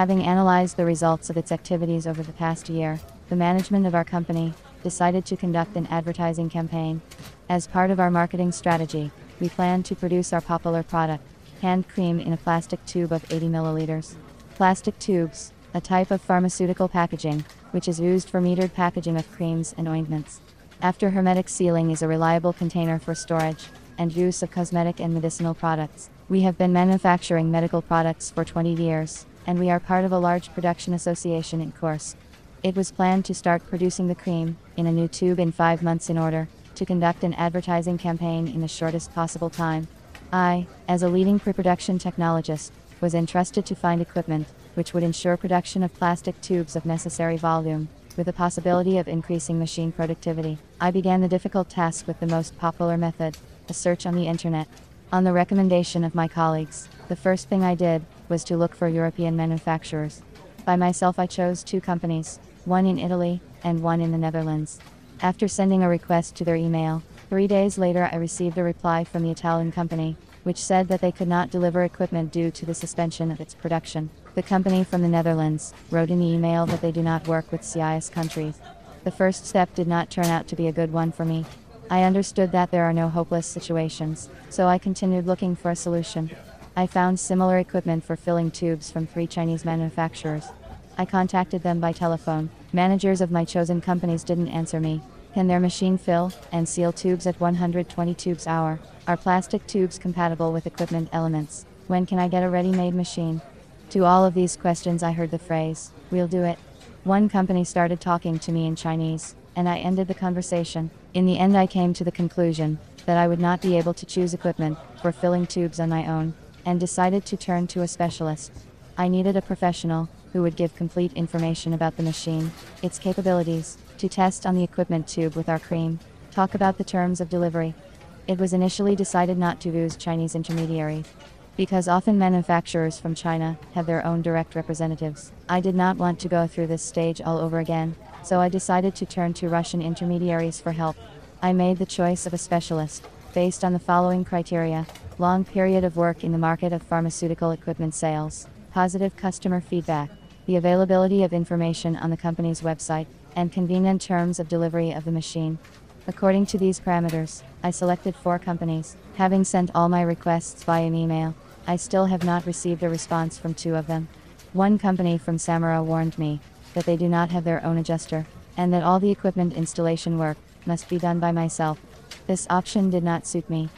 Having analyzed the results of its activities over the past year, the management of our company decided to conduct an advertising campaign. As part of our marketing strategy, we plan to produce our popular product, hand cream in a plastic tube of 80 milliliters. Plastic tubes, a type of pharmaceutical packaging, which is used for metered packaging of creams and ointments. After hermetic sealing is a reliable container for storage and use of cosmetic and medicinal products. We have been manufacturing medical products for 20 years, and we are part of a large production association in Kursk. It was planned to start producing the cream in a new tube in five months in order to conduct an advertising campaign in the shortest possible time. I, as a leading pre production technologist, was entrusted to find equipment which would ensure production of plastic tubes of necessary volume, with the possibility of increasing machine productivity. I began the difficult task with the most popular method a search on the internet. On the recommendation of my colleagues, the first thing I did was to look for European manufacturers. By myself, I chose two companies, one in Italy and one in the Netherlands. After sending a request to their email, three days later, I received a reply from the Italian company, which said that they could not deliver equipment due to the suspension of its production. The company from the Netherlands wrote in the email that they do not work with CIS countries. The first step did not turn out to be a good one for me. I understood that there are no hopeless situations, so I continued looking for a solution. I found similar equipment for filling tubes from three Chinese manufacturers. I contacted them by telephone. Managers of my chosen companies didn't answer me. Can their machine fill and seal tubes at 120 tubes hour? Are plastic tubes compatible with equipment elements? When can I get a ready made machine? To all of these questions, I heard the phrase, We'll do it. One company started talking to me in Chinese, and I ended the conversation. In the end, I came to the conclusion that I would not be able to choose equipment for filling tubes on my own, and decided to turn to a specialist. I needed a professional who would give complete information about the machine, its capabilities, to test on the equipment tube with our cream, talk about the terms of delivery. It was initially decided not to use Chinese intermediaries. Because often manufacturers from China have their own direct representatives. I did not want to go through this stage all over again, so I decided to turn to Russian intermediaries for help. I made the choice of a specialist, based on the following criteria long period of work in the market of pharmaceutical equipment sales, positive customer feedback, the availability of information on the company's website, and convenient terms of delivery of the machine. According to these parameters, I selected four companies. Having sent all my requests via an email, I still have not received a response from two of them. One company from Samara warned me that they do not have their own adjuster, and that all the equipment installation work must be done by myself. This option did not suit me.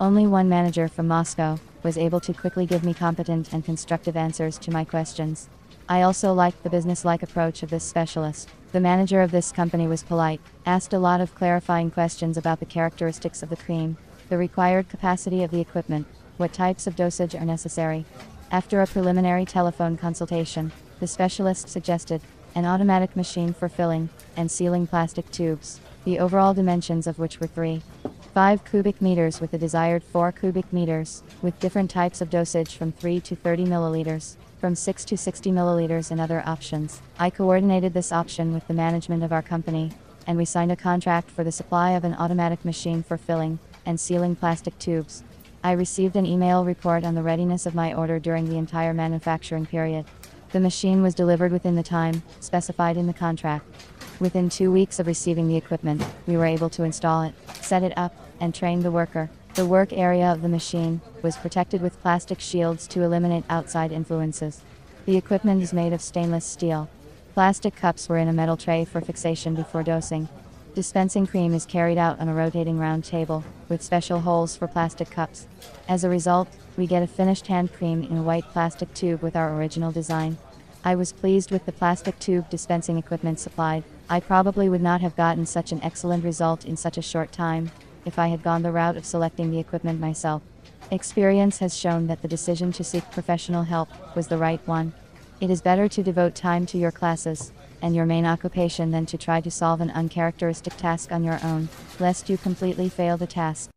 Only one manager from Moscow was able to quickly give me competent and constructive answers to my questions. I also liked the business-like approach of this specialist. The manager of this company was polite, asked a lot of clarifying questions about the characteristics of the cream, the required capacity of the equipment, what types of dosage are necessary. After a preliminary telephone consultation, the specialist suggested an automatic machine for filling and sealing plastic tubes, the overall dimensions of which were 3. 5 cubic meters with the desired 4 cubic meters, with different types of dosage from 3 to 30 milliliters from 6 to 60 milliliters and other options. I coordinated this option with the management of our company, and we signed a contract for the supply of an automatic machine for filling and sealing plastic tubes. I received an email report on the readiness of my order during the entire manufacturing period. The machine was delivered within the time specified in the contract. Within two weeks of receiving the equipment, we were able to install it, set it up, and train the worker. The work area of the machine was protected with plastic shields to eliminate outside influences. The equipment is made of stainless steel. Plastic cups were in a metal tray for fixation before dosing. Dispensing cream is carried out on a rotating round table, with special holes for plastic cups. As a result, we get a finished hand cream in a white plastic tube with our original design. I was pleased with the plastic tube dispensing equipment supplied. I probably would not have gotten such an excellent result in such a short time if I had gone the route of selecting the equipment myself. Experience has shown that the decision to seek professional help was the right one. It is better to devote time to your classes and your main occupation than to try to solve an uncharacteristic task on your own, lest you completely fail the task.